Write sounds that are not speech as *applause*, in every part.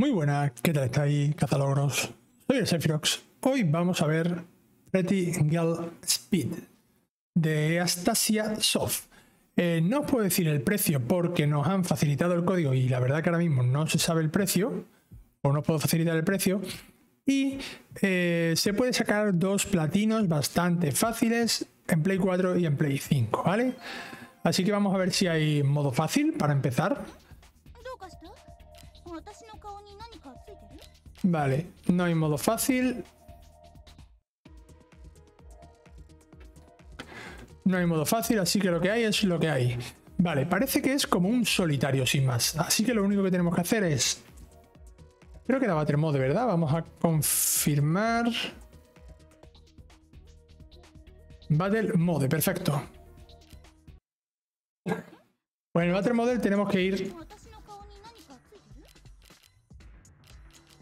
Muy buena, ¿qué tal estáis, cazalogros? Soy el Sephirox. Hoy vamos a ver Pretty Girl Speed de Astasia Soft. Eh, no os puedo decir el precio porque nos han facilitado el código y la verdad que ahora mismo no se sabe el precio, o no puedo facilitar el precio. Y eh, se puede sacar dos platinos bastante fáciles en Play 4 y en Play 5, ¿vale? Así que vamos a ver si hay modo fácil para empezar. Vale, no hay modo fácil. No hay modo fácil, así que lo que hay es lo que hay. Vale, parece que es como un solitario sin más. Así que lo único que tenemos que hacer es... Creo que era Battle Mode, ¿verdad? Vamos a confirmar... Battle Mode, perfecto. Bueno, en el Battle Mode tenemos que ir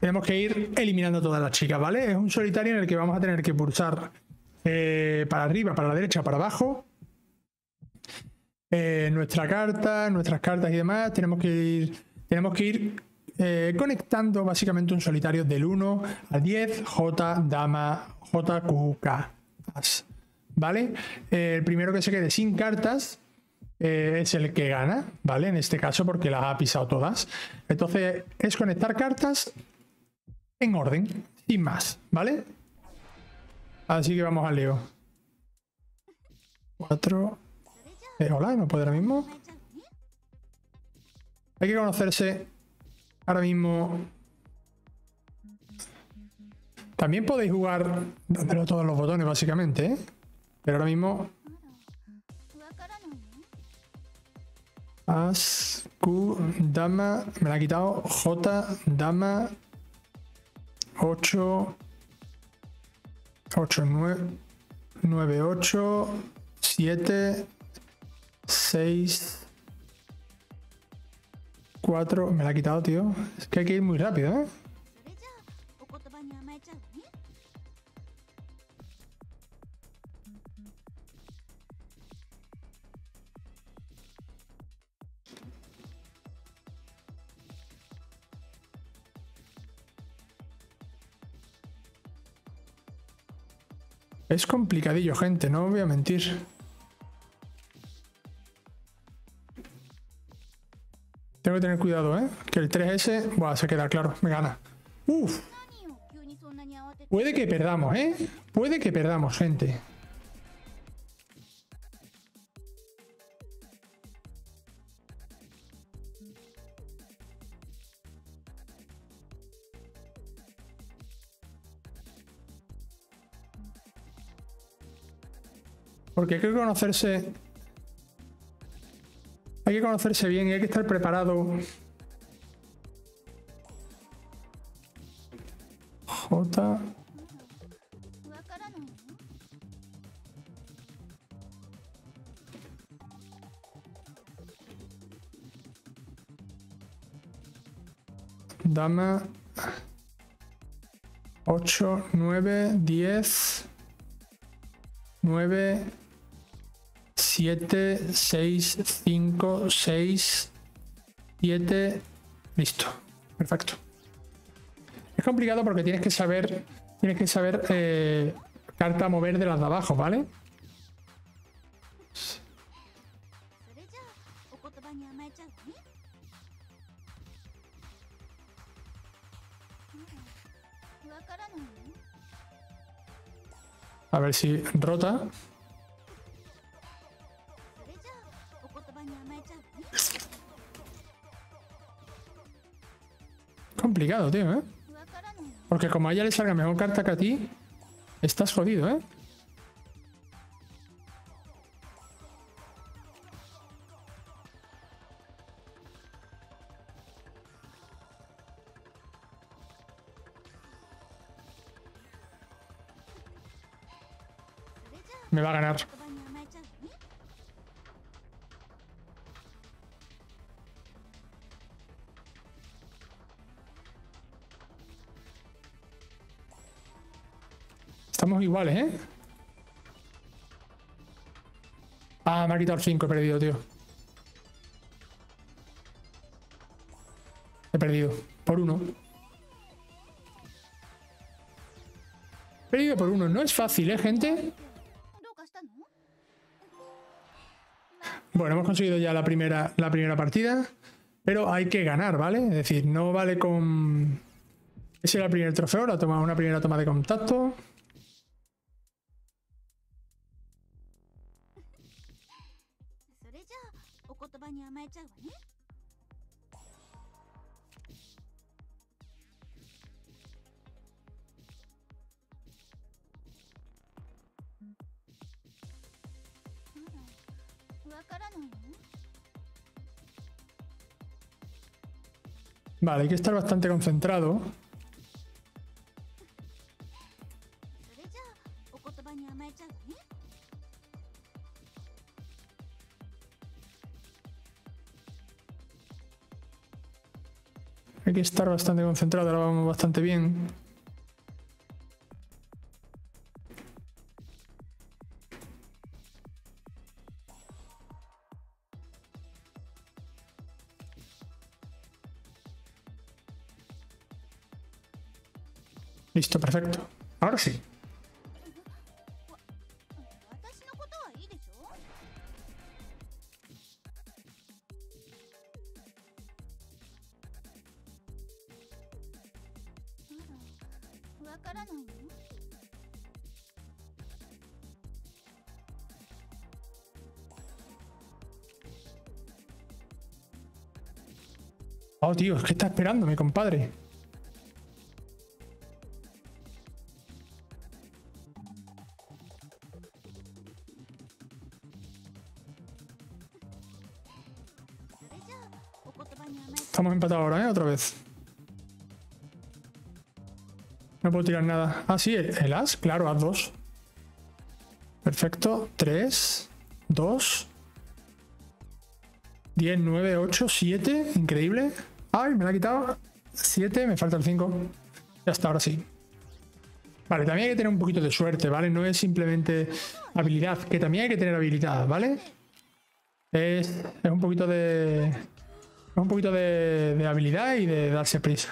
tenemos que ir eliminando todas las chicas, ¿vale? Es un solitario en el que vamos a tener que pulsar eh, para arriba, para la derecha, para abajo. Eh, nuestra carta, nuestras cartas y demás. Tenemos que ir, tenemos que ir eh, conectando básicamente un solitario del 1 al 10, J, dama, J, Q, K, ¿Vale? el primero que se quede sin cartas es el que gana, ¿vale? En este caso porque las ha pisado todas. Entonces es conectar cartas en orden, sin más, ¿vale? Así que vamos al lío. 4. Eh, hola, no puede ahora mismo. Hay que conocerse ahora mismo. También podéis jugar dándole todos los botones, básicamente, ¿eh? Pero ahora mismo. As, Q, dama. Me la ha quitado. J, dama. 8, 8, 9, 9, 8, 7, 6, 4. Me la ha quitado, tío. Es que hay que ir muy rápido, ¿eh? Es complicadillo, gente, no voy a mentir. Tengo que tener cuidado, ¿eh? Que el 3S... Buah, se queda claro, me gana. Uf. Puede que perdamos, ¿eh? Puede que perdamos, gente. Porque hay que conocerse. Hay que conocerse bien y hay que estar preparado. J. Dama 8, 9, 10, 9, 7, 6, 5, 6, 7. Listo. Perfecto. Es complicado porque tienes que saber. Tienes que saber eh, carta mover de las de abajo, ¿vale? A ver si rota. Complicado, tío, ¿eh? Porque como a ella le salga mejor carta que a ti, estás jodido, ¿eh? Me va a ganar. Iguales, ¿eh? Ah, me ha quitado el 5, he perdido, tío. He perdido. Por uno. He perdido por uno. No es fácil, ¿eh, gente? Bueno, hemos conseguido ya la primera, la primera partida. Pero hay que ganar, ¿vale? Es decir, no vale con... Ese era el primer trofeo, la toma, una primera toma de contacto. に甘えちゃうわね あらわからないの Vale, hay que estar bastante concentrado. Hay que estar bastante concentrado, ahora vamos bastante bien. Listo, perfecto. Ahora sí. Oh, tío, es está esperando mi compadre. Estamos empatados ahora, ¿eh? Otra vez. No puedo tirar nada. Ah, sí, el, el as. Claro, as 2. Perfecto. 3, 2, 10, 9, 8, 7. Increíble. Ay, me la ha quitado. 7, me falta el 5. Ya está, ahora sí. Vale, también hay que tener un poquito de suerte, ¿vale? No es simplemente habilidad, que también hay que tener habilidad, ¿vale? Es, es un poquito de... Es un poquito de, habilidad y de darse prisa.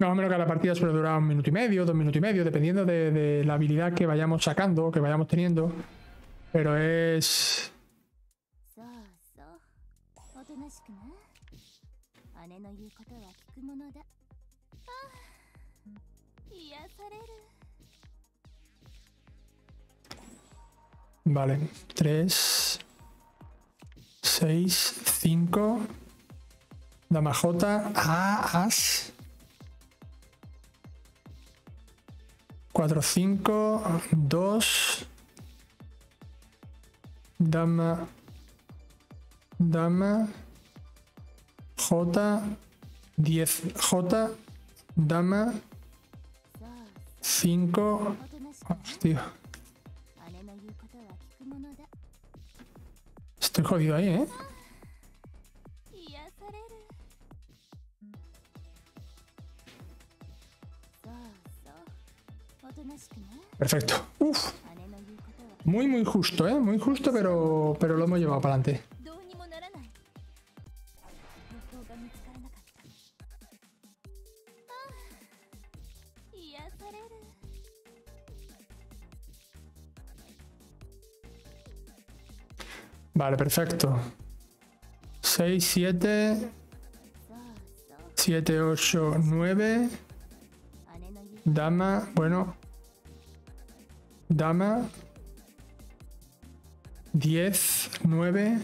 Más o menos que la partida suele durar un minuto y medio, dos minutos y medio, dependiendo de, de la habilidad que vayamos sacando, que vayamos teniendo. Pero es... Vale, 3, 6, 5, dama J, A, As, 4, 5, 2, dama, dama, J, 10, J, dama, 5, tío. Estoy jodido ahí, ¿eh? Perfecto. Uf. Muy, muy justo, ¿eh? Muy justo, pero, pero lo hemos llevado para adelante. Vale, perfecto. 6, 7, 7, 8, 9. Dama, bueno. Dama. 10, 9.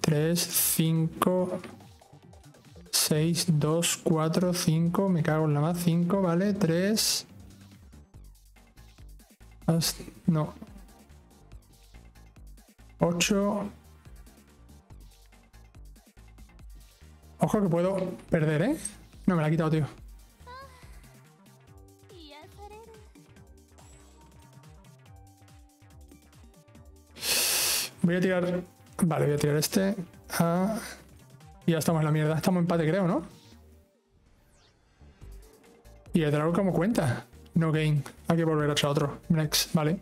3, 5, 6, 2, 4, 5. Me cago en la más. 5, vale. 3. No. 8. Ojo que puedo perder, ¿eh? No, me la ha quitado, tío. Voy a tirar. Vale, voy a tirar este. Y ya estamos en la mierda. Estamos en empate, creo, ¿no? Y el dragón como cuenta. No gain. Hay que volver a echar otro. Next, vale.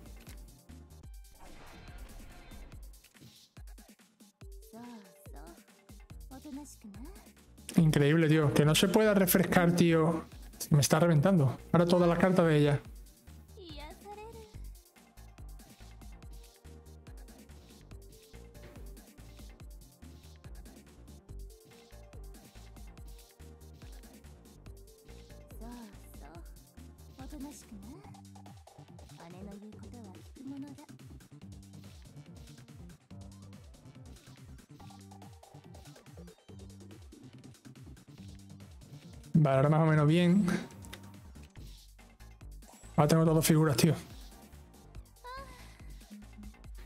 Increíble, tío. Que no se pueda refrescar, tío. Me está reventando. Ahora todas las cartas de ella. となしくな姉の言うことは聞くものだ Vale, ahora más o menos bien. Ahora tengo todas figuras, tío.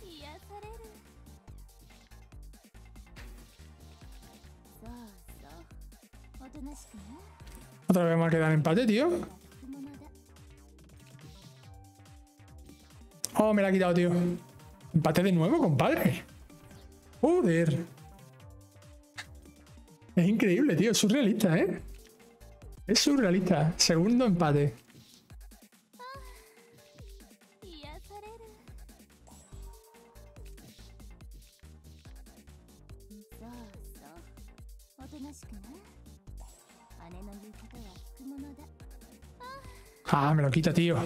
癒されるそうそうおとなしくな Otra vez me va a quedar empate, tío. Oh, me la ha quitado, tío. Empate de nuevo, compadre. Joder. Es increíble, tío. Es surrealista, ¿eh? Es surrealista. Segundo empate. Ah, me lo quita, tío.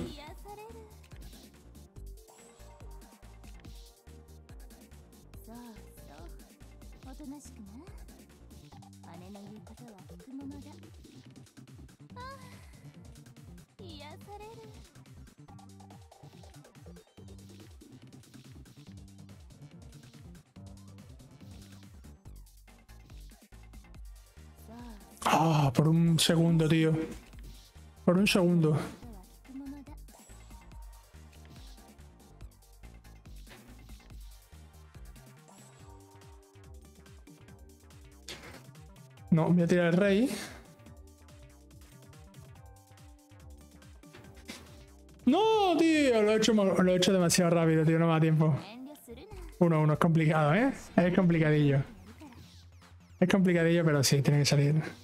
Oh, por un segundo, tío. Por un segundo. No, voy a tirar el rey. No, tío, lo he hecho, demasiado rápido, tío, no me da tiempo. 1 uno, es complicado, ¿eh? Es complicadillo. Es complicadillo, pero sí, tiene que salir.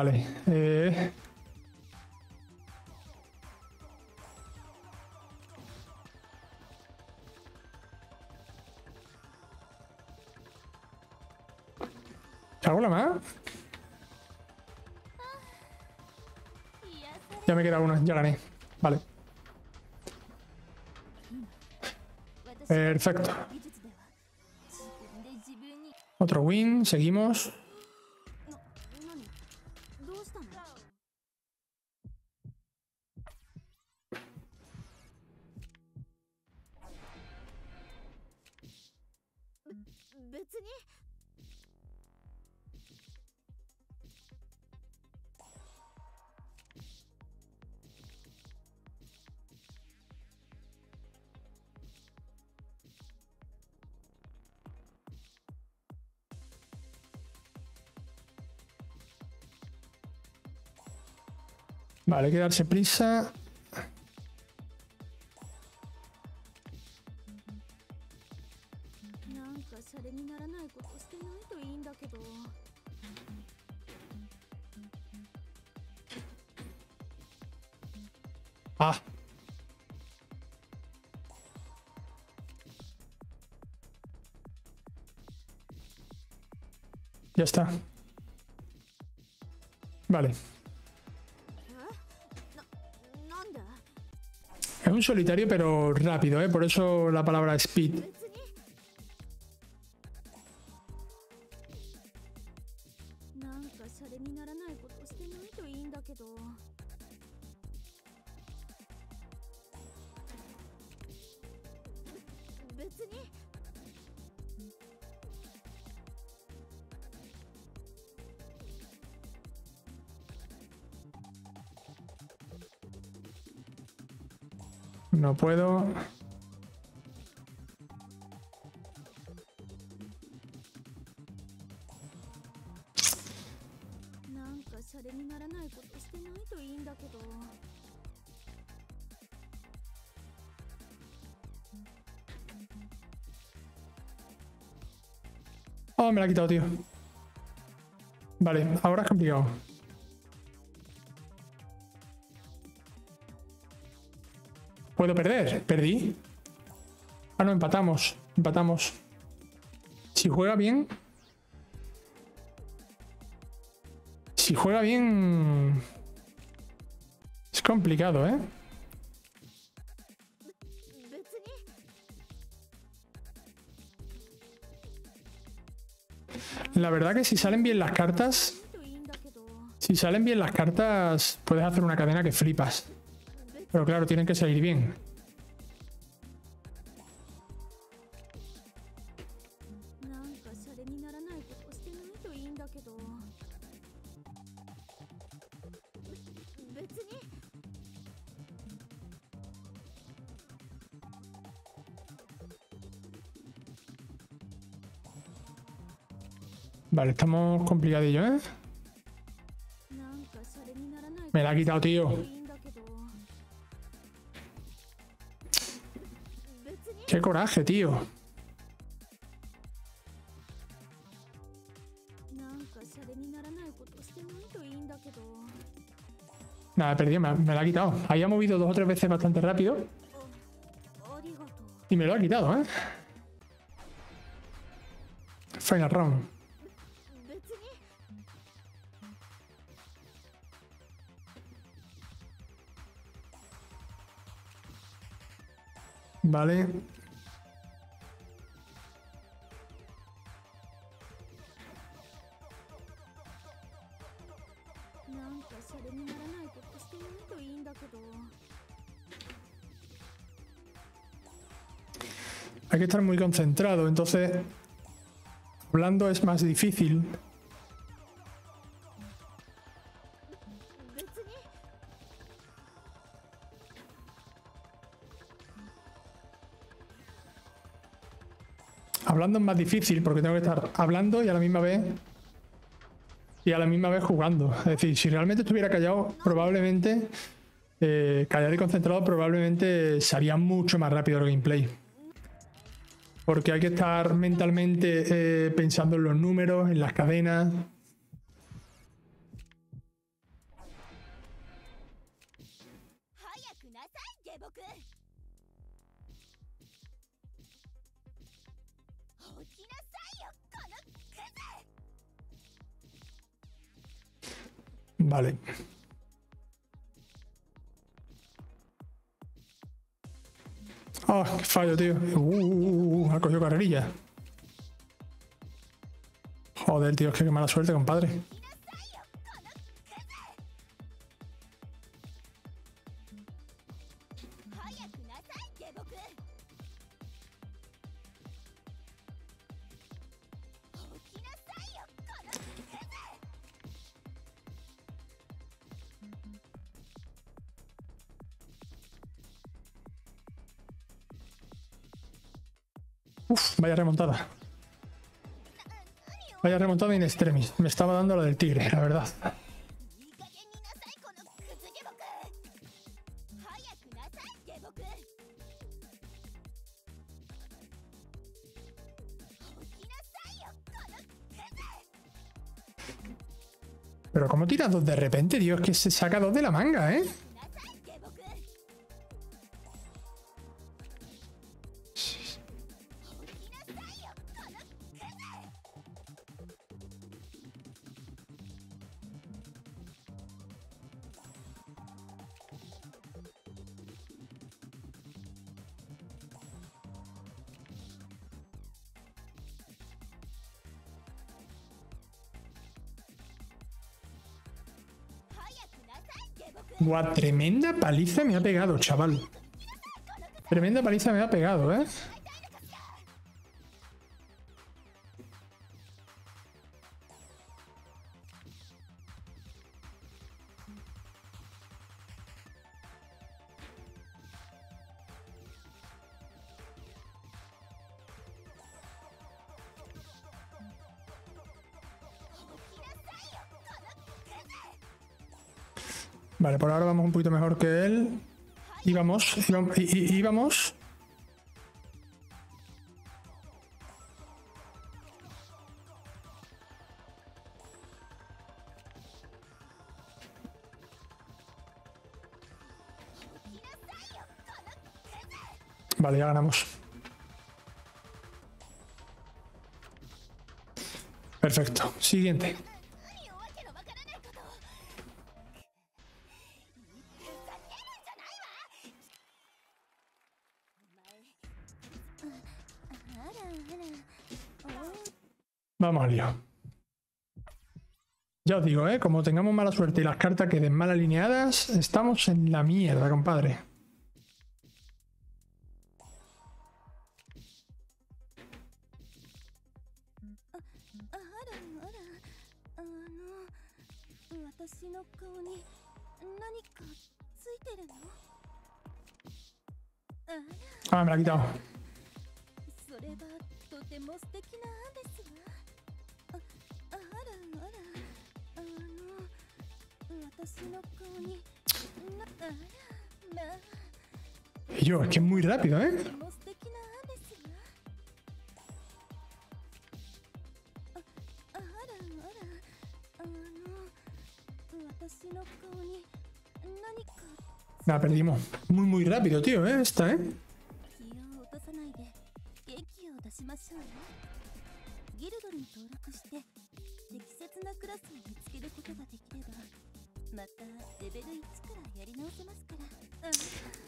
Vale. Eh... La más? Ya me queda una, ya gané. Vale. Perfecto. Otro win, seguimos. Vale, hay que darse prisa. Ah. Ya está. Vale. Es un solitario, pero rápido, ¿eh? Por eso la palabra speed. No puedo. Oh, me la ha quitado, tío. Vale, ahora es complicado. Puedo perder. Perdí. Ah, no, empatamos. Empatamos. Si juega bien. Si juega bien. Es complicado, ¿eh? La verdad que si salen bien las cartas. Si salen bien las cartas, puedes hacer una cadena que flipas. Pero claro, tienen que salir bien. Vale, estamos complicadillos, ¿eh? Me la ha quitado, tío. Qué coraje, tío. Nada, perdí, me, me la ha quitado. Ahí ha movido dos o tres veces bastante rápido. Y me lo ha quitado, ¿eh? Final round. Vale. Que estar muy concentrado, entonces hablando es más difícil. Hablando es más difícil porque tengo que estar hablando y a la misma vez y a la misma vez jugando. Es decir, si realmente estuviera callado, probablemente eh, callado y concentrado, probablemente sería mucho más rápido el gameplay porque hay que estar mentalmente eh, pensando en los números, en las cadenas. Vale. Ah, qué fallo, tío. Uh, ha cogido carrerilla. Joder, tío, es que qué mala suerte, compadre. Vaya remontada. Vaya remontada en extremis. Me estaba dando la del tigre, la verdad. Pero como tira dos de repente, Dios, que se saca dos de la manga, ¿eh? Buah, tremenda paliza me ha pegado, chaval. Tremenda paliza me ha pegado, ¿eh? Vale, por ahora vamos un poquito mejor que él. Íbamos, íbamos. íbamos. Vale, ya ganamos. Perfecto. Siguiente. Vamos al lío. Ya os digo, ¿eh? como tengamos mala suerte y las cartas queden mal alineadas, estamos en la mierda, compadre. Ah, me la ha quitado. Yo, es que es muy rápido, ¿eh? La perdimos. Muy, muy rápido, tío, ¿eh? Esta, ¿eh?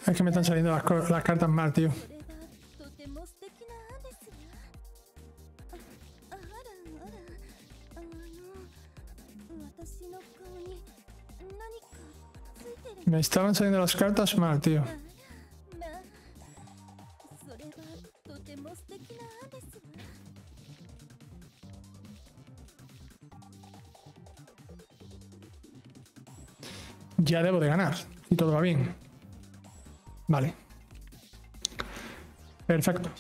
Es que me están saliendo las, cartas mal, tío. Me estaban saliendo las cartas mal, tío. ya debo de ganar, si todo va bien. Vale. Perfecto.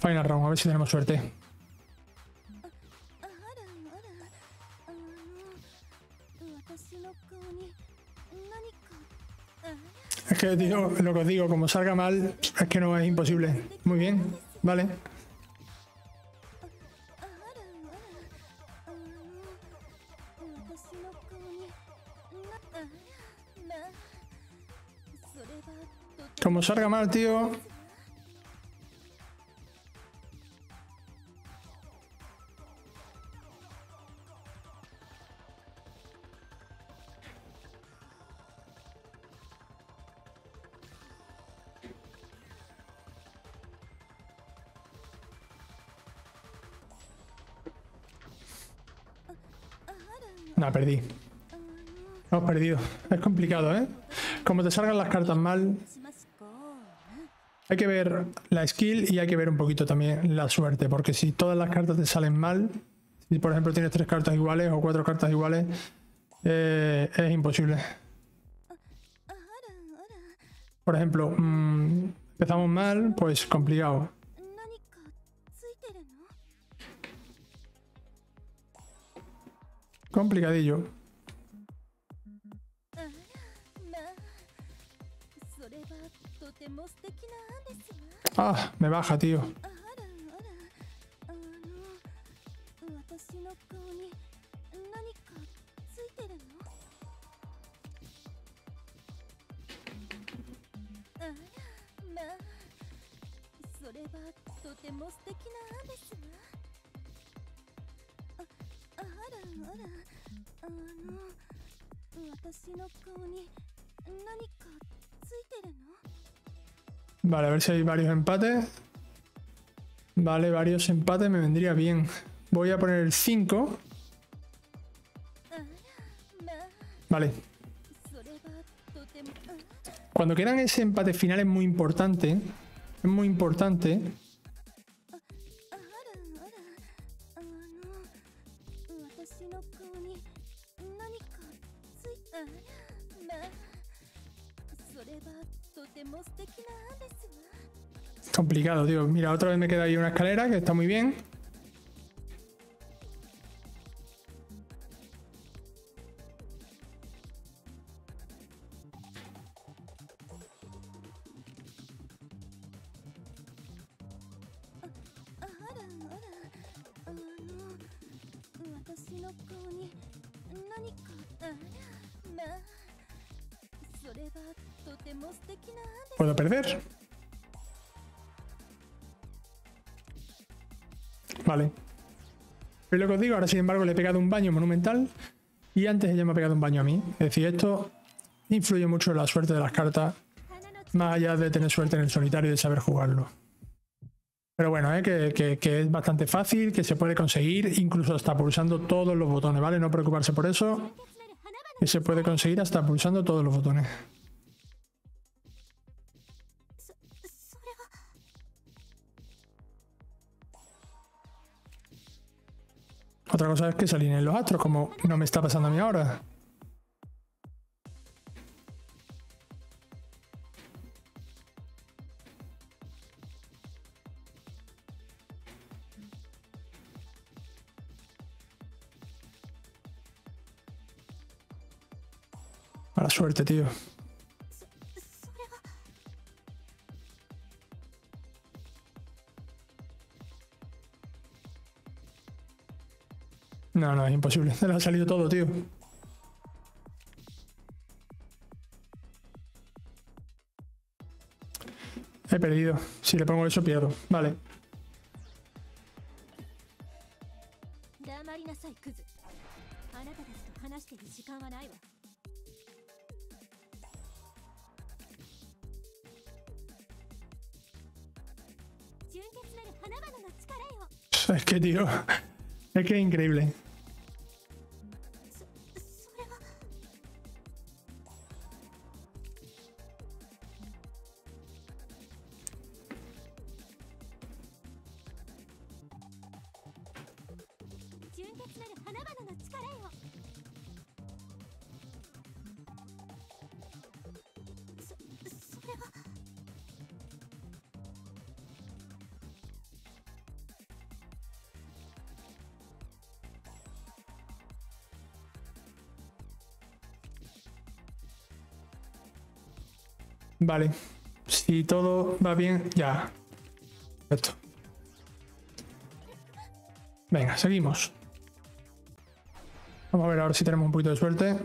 Final round, a ver si tenemos suerte. Es que digo, lo que os digo, como salga mal, es que no es imposible. Muy bien, vale. no mal, tío. Nah, perdí. Hemos perdido. Es complicado, ¿eh? Como te salgan las cartas mal, hay que ver la skill y hay que ver un poquito también la suerte, porque si todas las cartas te salen mal, si por ejemplo tienes tres cartas iguales o cuatro cartas iguales, eh, es imposible. Por ejemplo, mm, empezamos mal, pues complicado. Complicadillo. Ah, me baja, tío. あの私の顔に何かついてるの？Vale, a ver si hay varios empates. Vale, varios empates me vendría bien. Voy a poner el 5. Vale. Cuando quedan ese empate final es muy importante. Es muy importante Es complicado, tío. Mira, otra vez me queda ahí una escalera que está muy bien. ¿Puedo perder? Vale. Es lo que os digo, ahora sin embargo le he pegado un baño monumental y antes ella me ha pegado un baño a mí. Es decir, esto influye mucho en la suerte de las cartas, más allá de tener suerte en el solitario y de saber jugarlo. Pero bueno, ¿eh? que, es bastante fácil, que se puede conseguir, incluso hasta pulsando todos los botones, ¿vale? No preocuparse por eso, que se puede conseguir hasta pulsando todos los botones. Otra cosa es que se los astros, como no me está pasando a mí ahora. Mala suerte, tío. No, no, es imposible. Se *laughs* le ha salido todo, tío. He perdido. Si le pongo eso, pierdo. Vale. Es que, tío, *laughs* es que es increíble. Vale. Si todo va bien, ya. Perfecto. Venga, seguimos. Vamos a ver ahora si tenemos un poquito de suerte.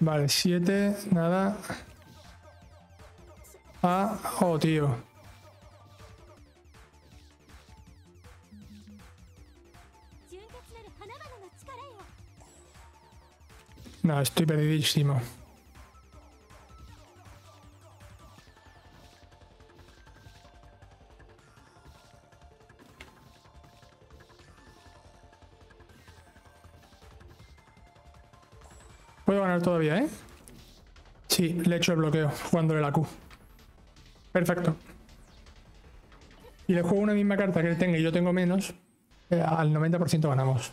Vale, 7, nada. Ah, oh, tío. No, estoy perdidísimo. Puedo ganar todavía, ¿eh? Sí, le echo el bloqueo, jugándole la Q. Perfecto. Y le juego una misma carta que él tenga y yo tengo menos, eh, al 90% ganamos.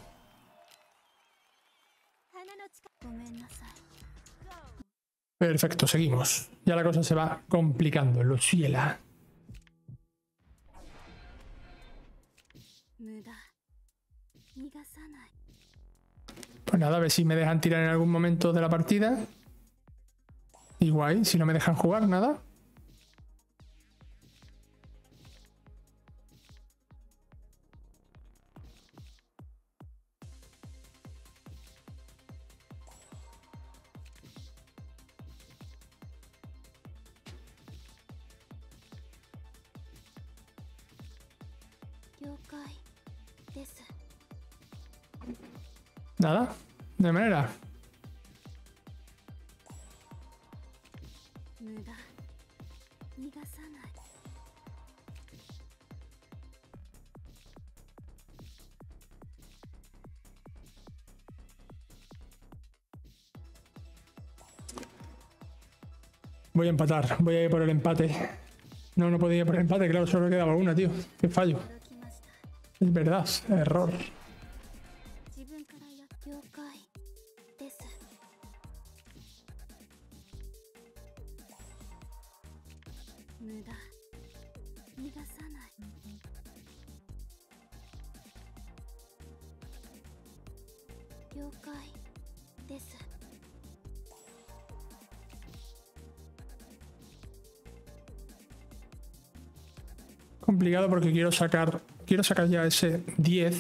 Perfecto, seguimos. Ya la cosa se va complicando, Luciela. Pues nada, a ver si me dejan tirar en algún momento de la partida. Igual, si no me dejan jugar, nada. Nada, de manera. Voy a empatar, voy a ir por el empate. No, no podía ir por el empate, claro, solo quedaba una, tío. Qué fallo. Es verdad, error. porque quiero sacar, quiero sacar ya ese 10.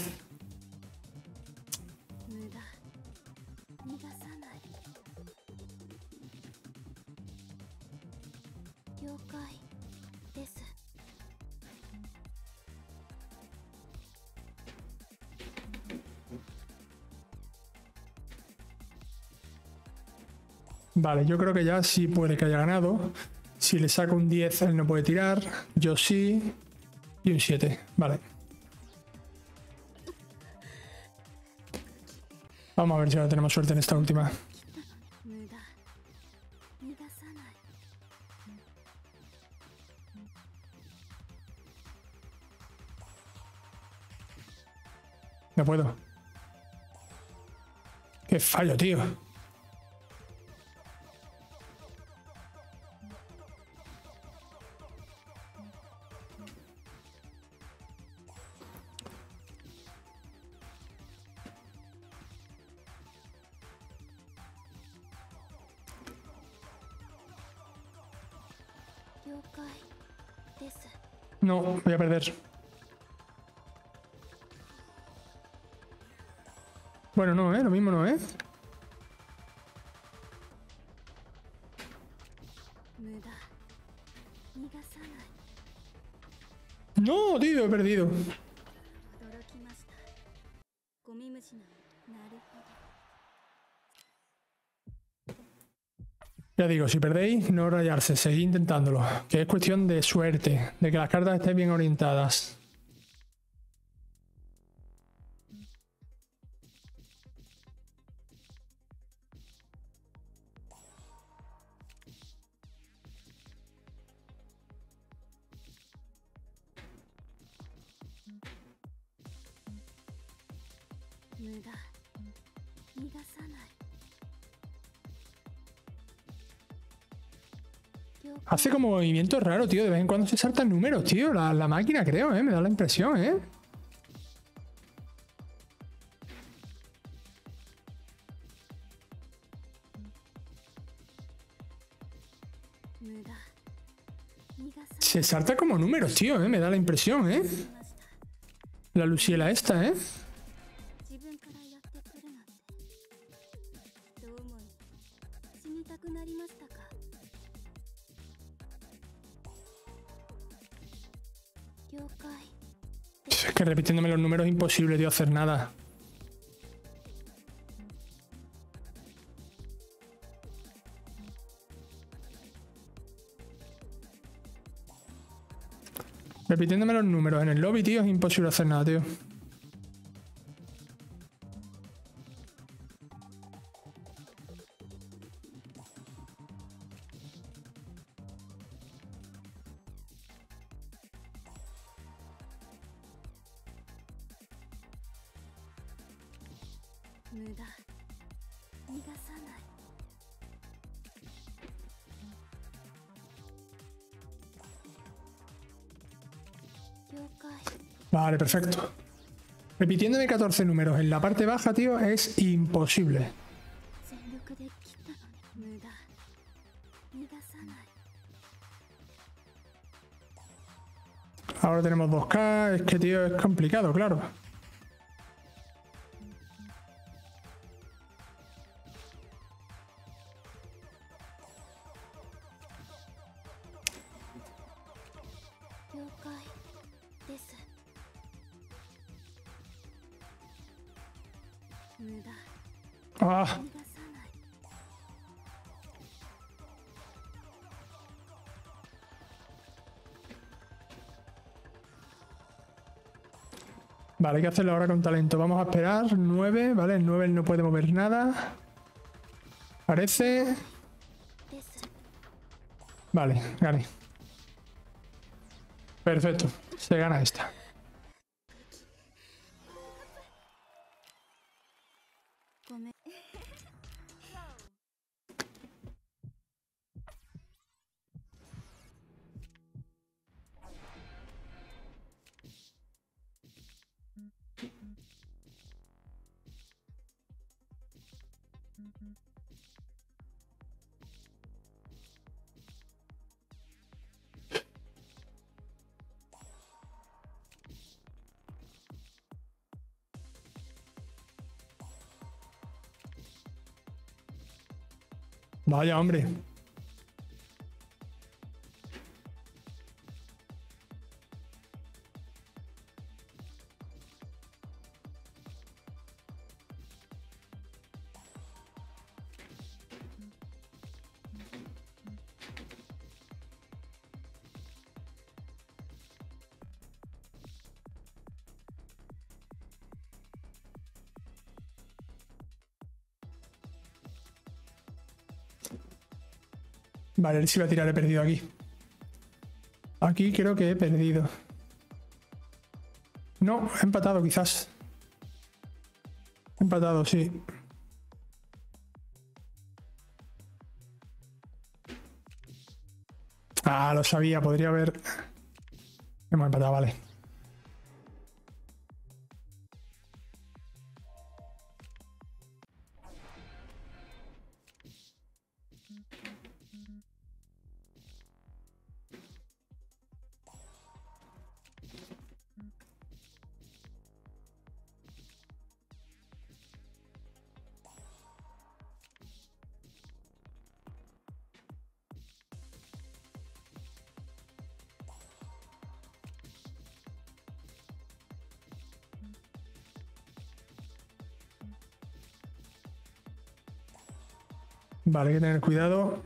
Vale, yo creo que ya sí puede que haya ganado. Si le saco un 10, él no puede tirar. Yo sí. Y un 7, vale. Vamos a ver si ahora tenemos suerte en esta última. No puedo. Qué fallo, tío. No, voy a perder. Bueno, no, ¿eh? Lo mismo no, ¿eh? No, tío, he perdido. Ya digo, si perdéis, no rayarse, seguid intentándolo. Que es cuestión de suerte, de que las cartas estén bien orientadas. Hace como movimientos raros, tío. De vez en cuando se saltan números, tío. La, la máquina, creo, ¿eh? Me da la impresión, ¿eh? Se salta como números, tío, ¿eh? Me da la impresión, ¿eh? La Luciela esta, ¿eh? Repitiéndome los números imposible, tío, hacer nada. Repitiéndome los números en el lobby, tío, es imposible hacer nada, tío.「perfecto. Repitiéndome 14 números en la parte baja, tío, es imposible. Ahora tenemos 2K, es que, tío, es complicado, claro. Ah. Vale, hay que hacerlo ahora con talento. Vamos a esperar. 9, ¿vale? El 9 no puede mover nada. Parece. Vale, gané. Perfecto. Se gana esta. Vaya, hombre. Vale, él sí a tirar, he perdido aquí. Aquí creo que he perdido. No, he empatado quizás. He empatado, sí. Ah, lo sabía, podría haber... Hemos empatado, vale. Vale, hay que tener cuidado.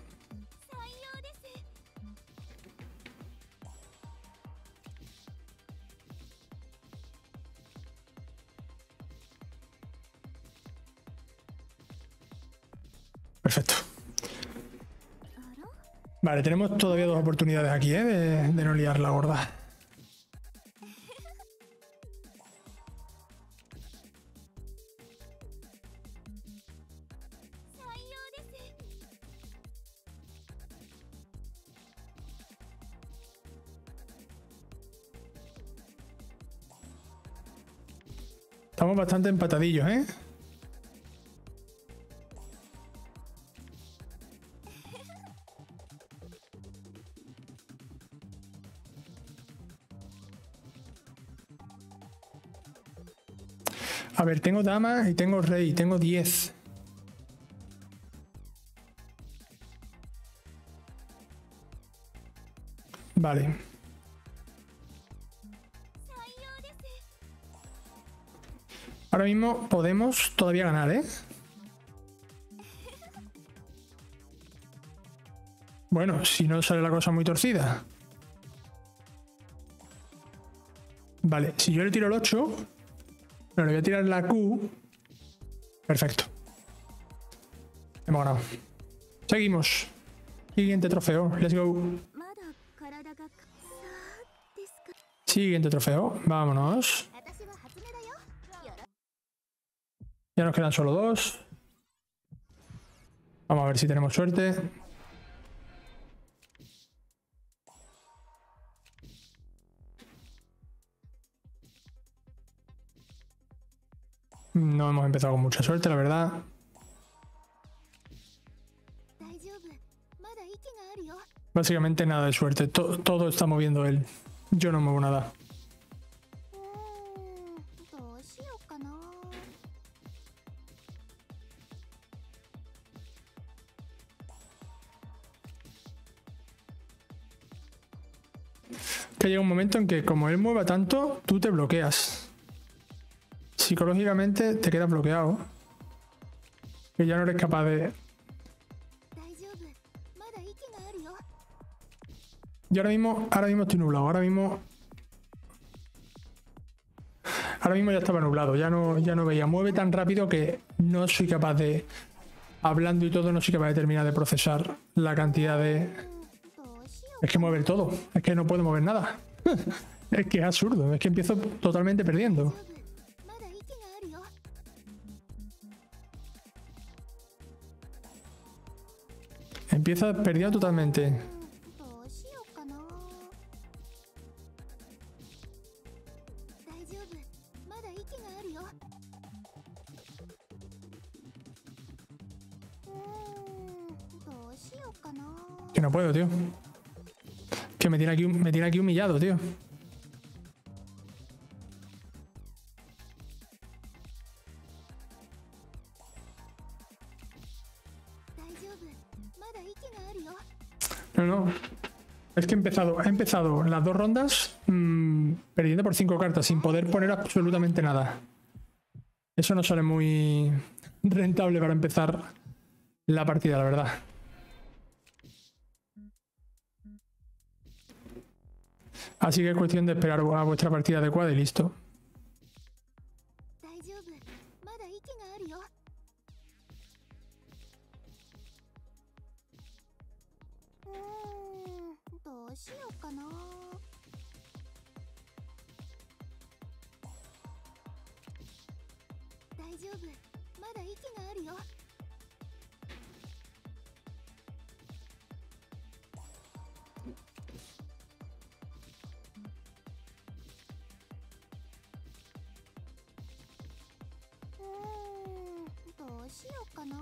Perfecto. Vale, tenemos todavía dos oportunidades aquí, ¿eh? De, de no liar la gorda. Bastante empatadillos, ¿eh? A ver, tengo dama y tengo rey, tengo 10. Vale. Ahora mismo podemos todavía ganar, ¿eh? Bueno, si no sale la cosa muy torcida. Vale, si yo le tiro el 8, pero le voy a tirar la Q. Perfecto. Hemos ganado. Seguimos. Siguiente trofeo. Let's go. Siguiente trofeo. Vámonos. Ya nos quedan solo dos. Vamos a ver si tenemos suerte. No hemos empezado con mucha suerte, la verdad. Básicamente nada de suerte. Todo está moviendo él. Yo no muevo nada. llega un momento en que como él mueva tanto, tú te bloqueas. Psicológicamente te quedas bloqueado. Que ya no eres capaz de... Yo ahora mismo, ahora mismo estoy nublado, ahora mismo... Ahora mismo ya estaba nublado, ya no, ya no veía. Mueve tan rápido que no soy capaz de... Hablando y todo, no soy capaz de terminar de procesar la cantidad de es que mover todo, es que no puedo mover nada. *laughs* es que es absurdo, es que empiezo totalmente perdiendo. Empieza perdido totalmente. Que no puedo, tío. Me tiene aquí, me tiene aquí humillado, tío. No, no. Es que he empezado, he empezado las dos rondas mm, perdiendo por cinco cartas, sin poder poner absolutamente nada. Eso no sale muy rentable para empezar la partida, la verdad. Así que es cuestión de esperar a vuestra partida adecuada y listo. うーんどうしようかな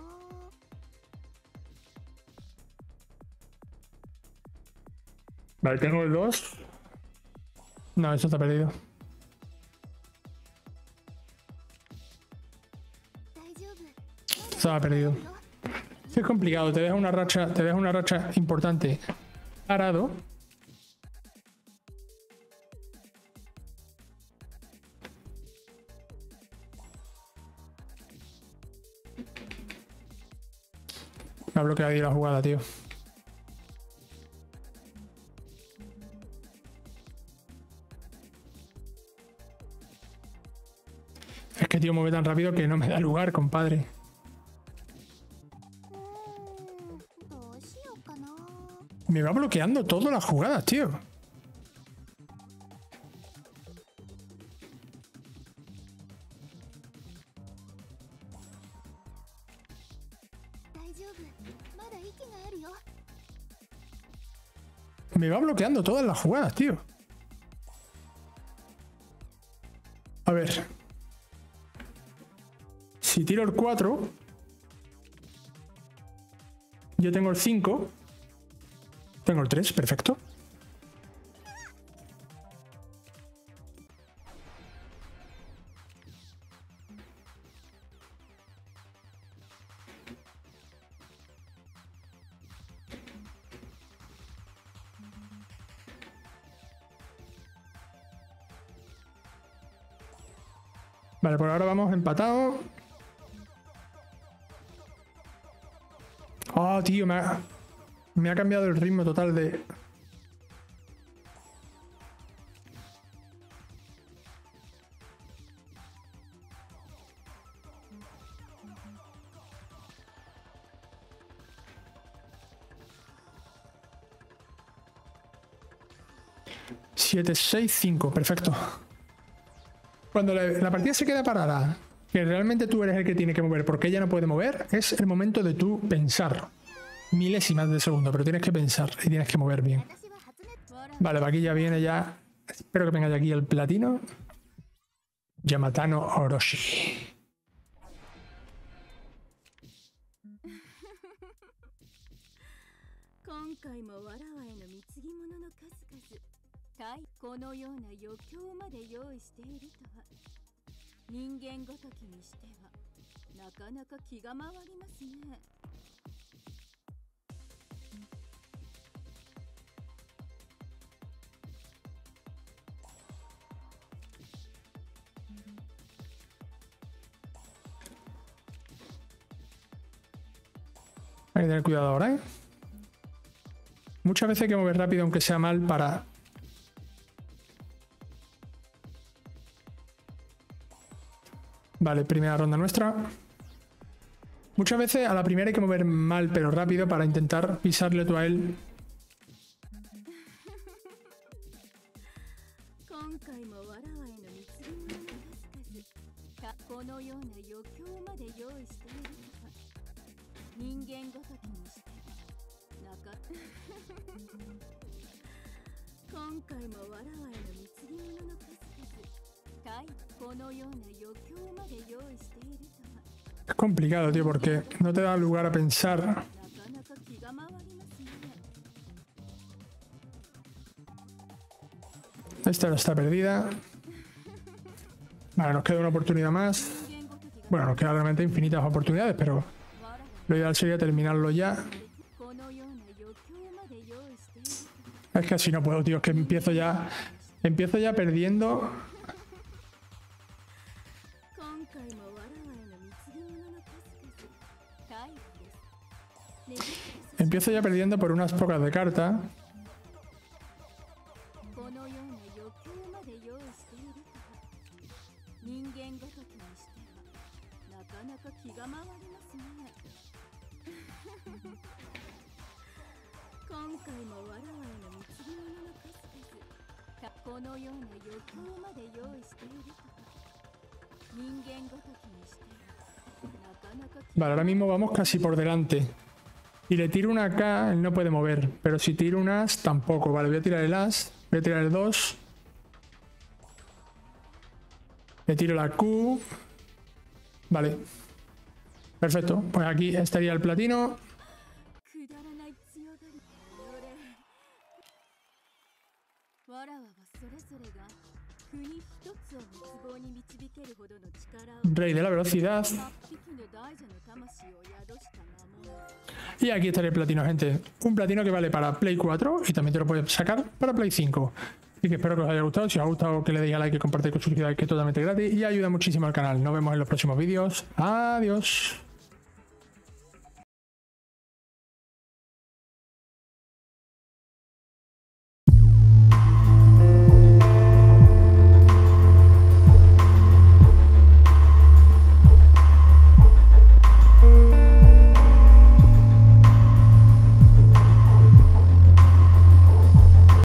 Vale, tengo el 2. No, eso está perdido. 大丈夫 Estaba perdido. Sí, Es complicado, te deja una racha, te deja una racha importante parado. ha bloqueado ahí la jugada, tío. Es que, tío, mueve tan rápido que no me da lugar, compadre. Me va bloqueando todas las jugadas, tío. Me va bloqueando todas las jugadas, tío. A ver. Si tiro el 4. Yo tengo el 5. Tengo el 3, perfecto. Vale, por ahora vamos empatados. Oh, tío, me ha, me ha cambiado el ritmo total de... Siete, seis, cinco, perfecto. Cuando la, partida se queda parada, que realmente tú eres el que tiene que mover porque ella no puede mover, es el momento de tú pensar. Milésimas de segundo, pero tienes que pensar y tienes que mover bien. Vale, aquí ya viene ya. Espero que venga ya aquí el platino. Yamatano Orochi. 大このような余興まで用意しているとは人間ごときにしてはなかなか気が回りますね Hay que tener cuidado ahora, ¿eh? Muchas veces hay que mover rápido, aunque sea mal, para. Vale, primera ronda nuestra. Muchas veces a la primera hay que mover mal, pero rápido, para intentar pisarle tú a él tío, porque no te da lugar a pensar. Esta no está perdida. Vale, nos queda una oportunidad más. Bueno, nos quedan realmente infinitas oportunidades, pero lo ideal sería terminarlo ya. Es que así no puedo, tío, es que empiezo ya, empiezo ya perdiendo Empiezo ya perdiendo por unas pocas de carta. Vale, ahora mismo vamos casi por delante. Y le tiro una K, él no puede mover. Pero si tiro un As, tampoco. Vale, voy a tirar el As. Voy a tirar el 2. Le tiro la Q. Vale. Perfecto. Pues aquí estaría el platino. Rey de la velocidad. Y aquí está el platino, gente. Un platino que vale para Play 4 y también te lo puedes sacar para Play 5. Así que espero que os haya gustado. Si os ha gustado, que le deis a like y compartáis con sus que es totalmente gratis y ayuda muchísimo al canal. Nos vemos en los próximos vídeos. Adiós.